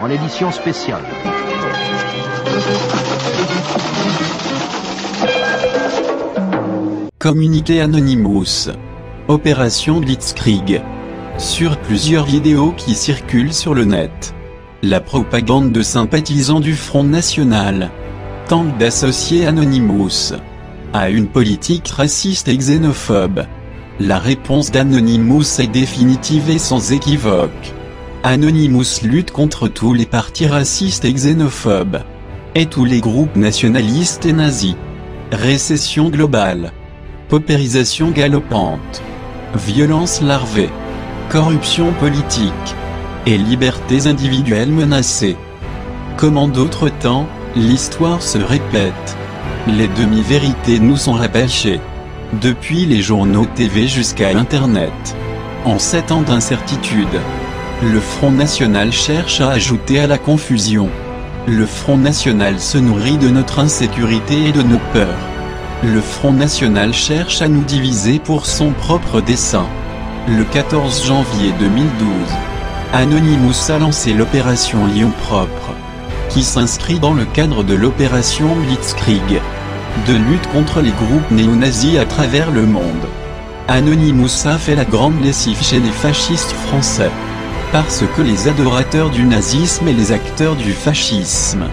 en édition spéciale. Communiqué Anonymous. Opération Blitzkrieg. Sur plusieurs vidéos qui circulent sur le net. La propagande de sympathisants du Front National tente d'associer Anonymous à une politique raciste et xénophobe. La réponse d'Anonymous est définitive et sans équivoque. Anonymous lutte contre tous les partis racistes et xénophobes. Et tous les groupes nationalistes et nazis. Récession globale. Paupérisation galopante. Violence larvée. Corruption politique. Et libertés individuelles menacées. Comme en d'autres temps, l'histoire se répète. Les demi-vérités nous sont rabâchées. Depuis les journaux TV jusqu'à Internet. En sept ans d'incertitude. Le Front National cherche à ajouter à la confusion. Le Front National se nourrit de notre insécurité et de nos peurs. Le Front National cherche à nous diviser pour son propre dessein. Le 14 janvier 2012, Anonymous a lancé l'opération Lyon Propre, qui s'inscrit dans le cadre de l'opération Blitzkrieg, de lutte contre les groupes néo-nazis à travers le monde. Anonymous a fait la grande lessive chez les fascistes français. Parce que les adorateurs du nazisme et les acteurs du fascisme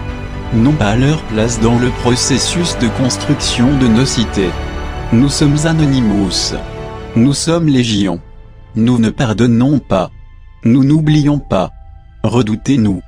n'ont pas leur place dans le processus de construction de nos cités. Nous sommes Anonymous. Nous sommes Légion. Nous ne pardonnons pas. Nous n'oublions pas. Redoutez-nous.